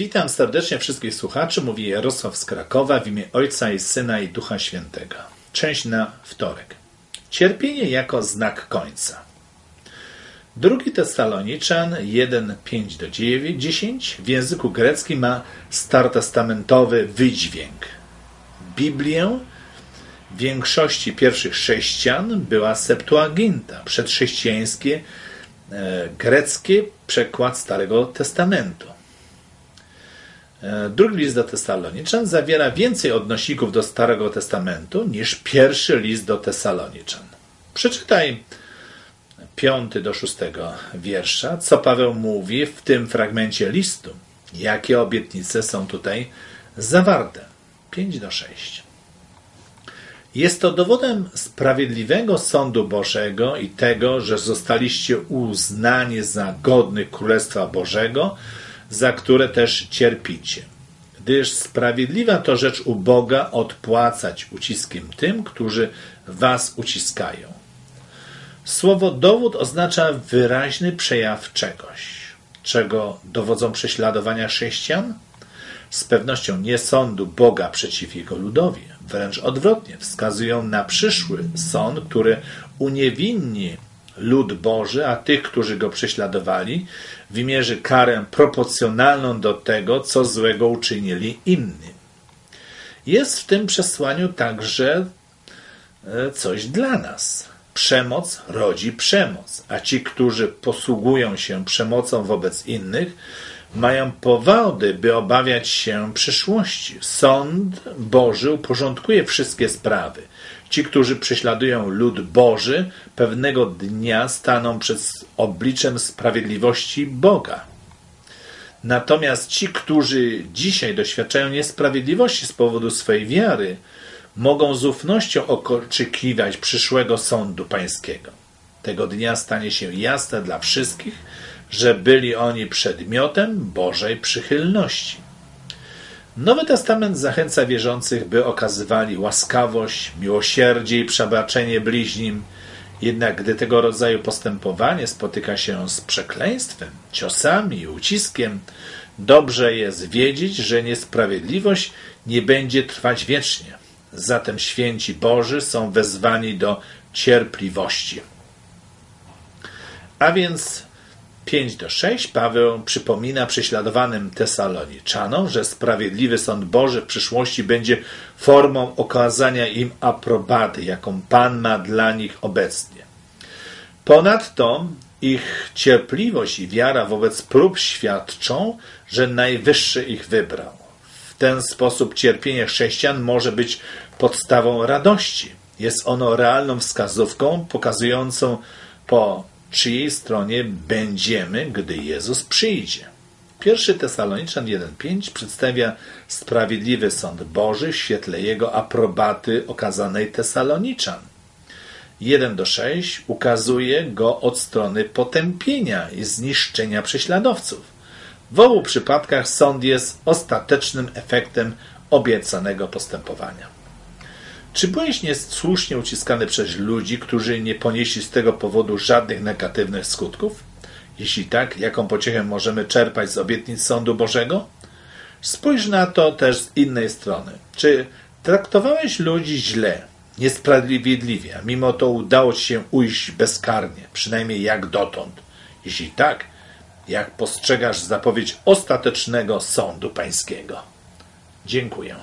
Witam serdecznie wszystkich słuchaczy. Mówi Jarosław z Krakowa w imię Ojca i Syna i Ducha Świętego. Część na wtorek. Cierpienie jako znak końca. Drugi Tesaloniczan 1, 5 do 9, 10 w języku greckim ma startestamentowy wydźwięk. Biblię większości pierwszych chrześcijan była Septuaginta, przedchrześcijańskie e, przekład Starego Testamentu. E, drugi list do Tesaloniczan zawiera więcej odnośników do Starego Testamentu niż pierwszy list do Tesaloniczan. Przeczytaj piąty do szóstego wiersza, co Paweł mówi w tym fragmencie listu. Jakie obietnice są tutaj zawarte? 5 do 6. Jest to dowodem sprawiedliwego sądu Bożego i tego, że zostaliście uznani za godnych Królestwa Bożego, za które też cierpicie. Gdyż sprawiedliwa to rzecz u Boga odpłacać uciskiem tym, którzy was uciskają. Słowo dowód oznacza wyraźny przejaw czegoś. Czego dowodzą prześladowania chrześcijan? Z pewnością nie sądu Boga przeciw jego ludowi. Wręcz odwrotnie, wskazują na przyszły sąd, który uniewinni lud Boży, a tych, którzy go prześladowali, wymierzy karę proporcjonalną do tego, co złego uczynili innym. Jest w tym przesłaniu także e, coś dla nas. Przemoc rodzi przemoc, a ci, którzy posługują się przemocą wobec innych, mają powody, by obawiać się przyszłości. Sąd Boży uporządkuje wszystkie sprawy. Ci, którzy prześladują lud Boży, pewnego dnia staną przed obliczem sprawiedliwości Boga. Natomiast ci, którzy dzisiaj doświadczają niesprawiedliwości z powodu swojej wiary, mogą z ufnością oczekiwać przyszłego sądu pańskiego. Tego dnia stanie się jasne dla wszystkich, że byli oni przedmiotem Bożej przychylności. Nowy Testament zachęca wierzących, by okazywali łaskawość, miłosierdzie i przebaczenie bliźnim. Jednak gdy tego rodzaju postępowanie spotyka się z przekleństwem, ciosami i uciskiem, dobrze jest wiedzieć, że niesprawiedliwość nie będzie trwać wiecznie. Zatem święci Boży są wezwani do cierpliwości. A więc 5 do 6 Paweł przypomina prześladowanym Tesaloniczanom, że sprawiedliwy sąd Boży w przyszłości będzie formą okazania im aprobaty, jaką Pan ma dla nich obecnie. Ponadto ich cierpliwość i wiara wobec prób świadczą, że Najwyższy ich wybrał. W ten sposób cierpienie chrześcijan może być podstawą radości. Jest ono realną wskazówką pokazującą po czyjej stronie będziemy, gdy Jezus przyjdzie. Pierwszy Tesaloniczan 1.5 przedstawia sprawiedliwy sąd Boży w świetle jego aprobaty okazanej Tesaloniczan. 1 do 6 ukazuje go od strony potępienia i zniszczenia prześladowców. W obu przypadkach sąd jest ostatecznym efektem obiecanego postępowania. Czy byłeś niesłusznie uciskany przez ludzi, którzy nie ponieśli z tego powodu żadnych negatywnych skutków? Jeśli tak, jaką pociechę możemy czerpać z obietnic Sądu Bożego? Spójrz na to też z innej strony. Czy traktowałeś ludzi źle, niesprawiedliwie, a mimo to udało ci się ujść bezkarnie, przynajmniej jak dotąd? Jeśli tak, jak postrzegasz zapowiedź ostatecznego sądu pańskiego? Dziękuję.